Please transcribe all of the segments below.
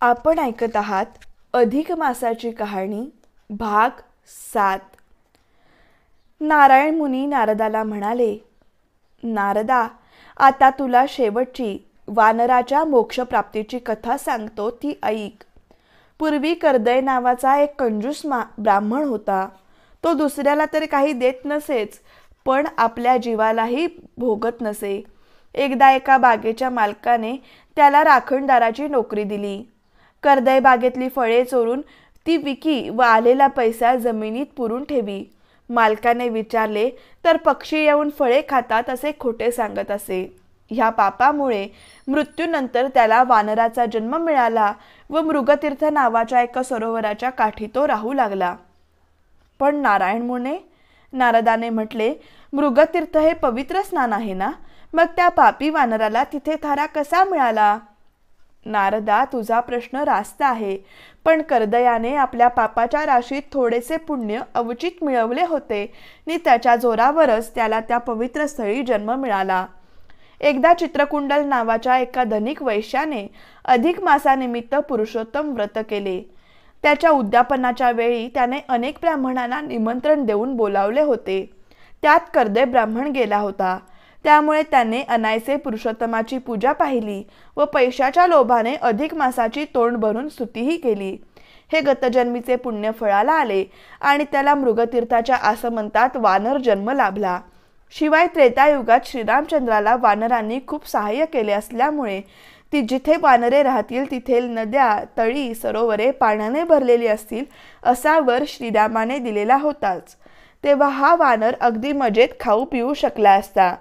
आपण ऐकत आहात अधिक मासाची कहाणी भाग सात. नारायण मुनी नारदाला म्हणाले नारदा आता तुला शेवटची वानराच्या मोक्षप्राप्तीची कथा सांगतो ती ऐक. पूर्वी कर्दय नावाचा एक कंजूस मा ब्राह्मण होता. तो दुसऱ्याला तर काही देत नसेच पण आपल्या जीवालाही भोगत नसे. एकदा एका बागेच्या मालकाने त्याला राखणदाराची नोकरी दिली. कर्दय बागेतली फळे चोरून ती विकी व आलेला पैसा जमिनीत पुरून ठेवी. मालकाने विचारले तर पक्षी येऊन फळे खातात असे खोटे सांगत असे. ह्या पापामुळे मृत्यूनंतर त्याला वानराचा जन्म मिळाला व मृगतीर्थ नावाच्या एका सरोवराच्या काठी तो राहू लागला. पण नारायण मुने? नारदाने म्हटले मृगतीर्थ हे पवित्र स्नान आहे ना? मग त्या पापी वानराला तिथे थारा कसा मिळाला? नारदा तुझा प्रश्न रास्त आहे. पण कर्दयाने आपल्या पापाच्या राशीत थोडेसे पुण्य अवचित मिळवले होते. आणि त्याच्या जोरावरच त्याला त्या पवित्र स्थळी जन्म मिळाला. एकदा चित्रकुंडल नावाच्या एका धनिक वैश्याने अधिक मासानिमित्त पुरुषोत्तम व्रत केले. त्याच्या उद्यापनाच्या वेळी त्याने अनेक ब्राह्मणांना निमंत्रण देऊन बोलावले होते. त्यात कर्दय ब्राह्मण गेला होता. त्यामुळे त्याने अनायसे पुरुषोत्तमाची पूजा पाहिली व पैशाच्या लोभाने अधिक मासाची तोंड भरून स्तुतीही केली. हे गतजन्मीचे पुण्य फळाला आले आणि त्याला मृगतीर्थाच्या आसमंतात वानर जन्म लाभला. शिवाय त्रेतायुगात श्रीरामचंद्राला वानरांनी खूप सहाय्य केले असल्यामुळे ती जिथे वानरे राहतील तिथे नद्या तळी सरोवरे पाण्याने भरलेली असतील असा वर श्रीरामाने दिलेला होताच. तेव्हा हा वानर अगदी मजेत खाऊ पिऊ शकला असता.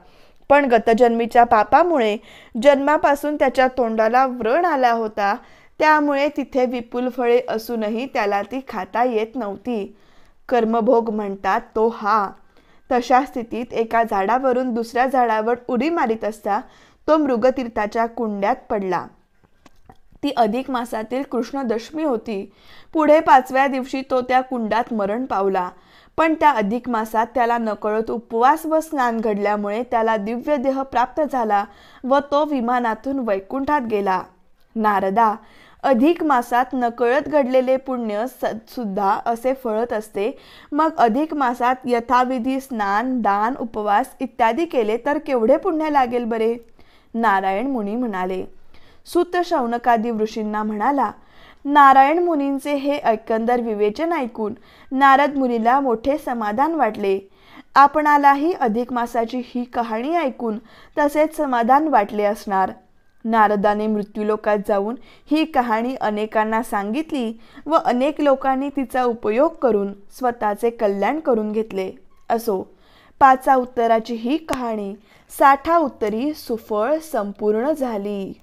पण गतजन्मीच्या पापामुळे जन्मापासून त्याच्या तोंडाला व्रण आला होता. त्यामुळे तिथे विपुल फळे असूनही त्याला ती खाता येत नव्हती. कर्मभोग म्हणतात तो हा. तशा स्थितीत एका झाडावरून दुसऱ्या झाडावर उडी मारित असता तो मृगतीर्थाच्या कुंड्यात पडला. ती अधिक मासातील कृष्णदशमी होती. पुढे पाचव्या दिवशी तो त्या कुंडात मरण पावला. पण त्या अधिक मासात त्याला नकळत उपवास व स्नान घडल्यामुळे त्याला दिव्य देह प्राप्त झाला व तो विमानातून वैकुंठात गेला. नारदा अधिक मासात नकळत घडलेले पुण्य सुद्धा असे फळत असते. मग अधिक मासात यथाविधी स्नान दान उपवास इत्यादी केले तर केवढे पुण्य लागेल बरे? नारायण मुनी म्हणाले. सुत शौनकादी ऋषींना म्हणाला नारायण मुनींचे हे एकंदर विवेचन ऐकून नारद मुनीला मोठे समाधान वाटले. आपणालाही अधिक मासाची ही कहाणी ऐकून तसेच समाधान वाटले असणार. नारदाने मृत्यूलोकात जाऊन ही कहाणी अनेकांना सांगितली व अनेक लोकांनी तिचा उपयोग करून स्वतःचे कल्याण करून घेतले. असो पाचा उत्तराची ही कहाणी साठा उत्तरी सुफळ संपूर्ण झाली.